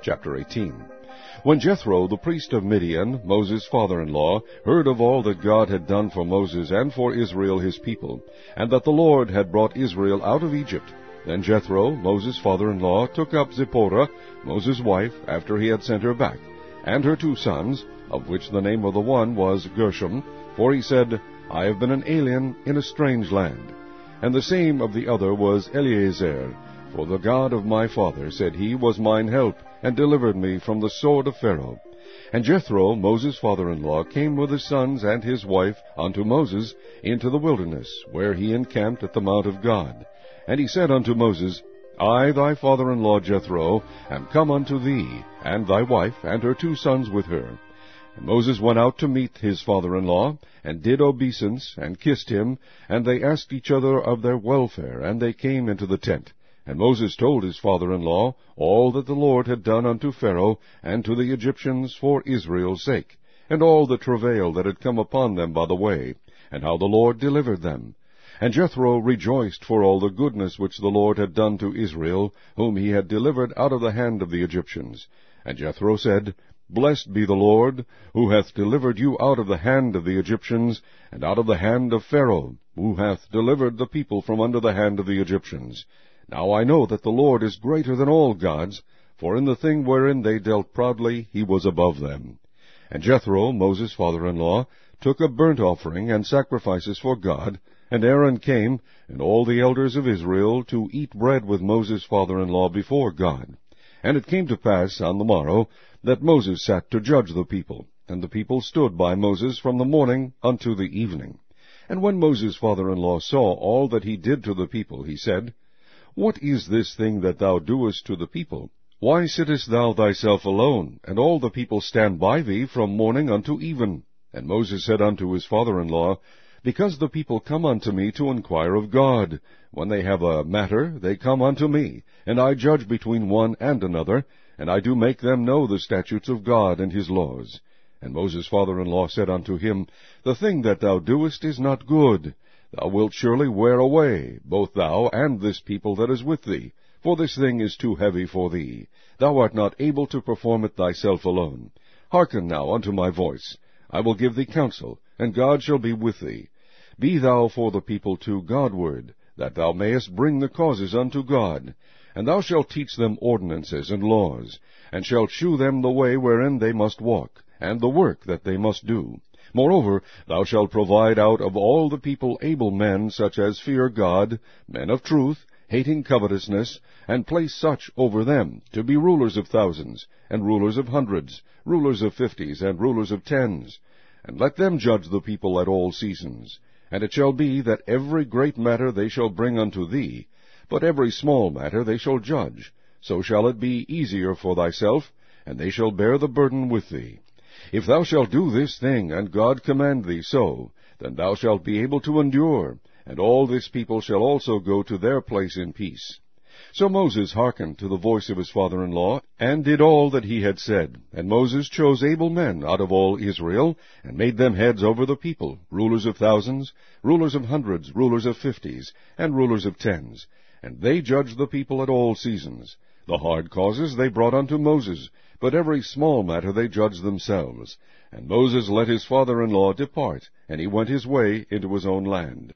Chapter 18 When Jethro, the priest of Midian, Moses' father-in-law, heard of all that God had done for Moses and for Israel his people, and that the Lord had brought Israel out of Egypt, then Jethro, Moses' father-in-law, took up Zipporah, Moses' wife, after he had sent her back, and her two sons, of which the name of the one was Gershom, for he said, I have been an alien in a strange land. And the same of the other was Eliezer, for the God of my father, said he, was mine help, and delivered me from the sword of Pharaoh. And Jethro, Moses' father-in-law, came with his sons and his wife unto Moses into the wilderness, where he encamped at the mount of God. And he said unto Moses, I, thy father-in-law Jethro, am come unto thee, and thy wife, and her two sons with her. And Moses went out to meet his father-in-law, and did obeisance, and kissed him, and they asked each other of their welfare, and they came into the tent. And Moses told his father-in-law all that the Lord had done unto Pharaoh and to the Egyptians for Israel's sake, and all the travail that had come upon them by the way, and how the Lord delivered them. And Jethro rejoiced for all the goodness which the Lord had done to Israel, whom he had delivered out of the hand of the Egyptians. And Jethro said, Blessed be the Lord, who hath delivered you out of the hand of the Egyptians, and out of the hand of Pharaoh, who hath delivered the people from under the hand of the Egyptians. Now I know that the Lord is greater than all gods, for in the thing wherein they dealt proudly he was above them. And Jethro, Moses' father-in-law, took a burnt offering and sacrifices for God, and Aaron came, and all the elders of Israel, to eat bread with Moses' father-in-law before God. And it came to pass on the morrow that Moses sat to judge the people, and the people stood by Moses from the morning unto the evening. And when Moses' father-in-law saw all that he did to the people, he said, what is this thing that thou doest to the people? Why sittest thou thyself alone, and all the people stand by thee from morning unto even? And Moses said unto his father-in-law, Because the people come unto me to inquire of God. When they have a matter, they come unto me, and I judge between one and another, and I do make them know the statutes of God and his laws. And Moses' father-in-law said unto him, The thing that thou doest is not good. Thou wilt surely wear away, both thou and this people that is with thee, for this thing is too heavy for thee. Thou art not able to perform it thyself alone. Hearken now unto my voice. I will give thee counsel, and God shall be with thee. Be thou for the people to Godward, that thou mayest bring the causes unto God. And thou shalt teach them ordinances and laws, and shalt shew them the way wherein they must walk, and the work that they must do. Moreover, thou shalt provide out of all the people able men, such as fear God, men of truth, hating covetousness, and place such over them, to be rulers of thousands, and rulers of hundreds, rulers of fifties, and rulers of tens. And let them judge the people at all seasons. And it shall be that every great matter they shall bring unto thee, but every small matter they shall judge. So shall it be easier for thyself, and they shall bear the burden with thee. If thou shalt do this thing, and God command thee so, then thou shalt be able to endure, and all this people shall also go to their place in peace. So Moses hearkened to the voice of his father-in-law, and did all that he had said. And Moses chose able men out of all Israel, and made them heads over the people, rulers of thousands, rulers of hundreds, rulers of fifties, and rulers of tens. And they judged the people at all seasons. The hard causes they brought unto Moses, but every small matter they judged themselves. And Moses let his father-in-law depart, and he went his way into his own land.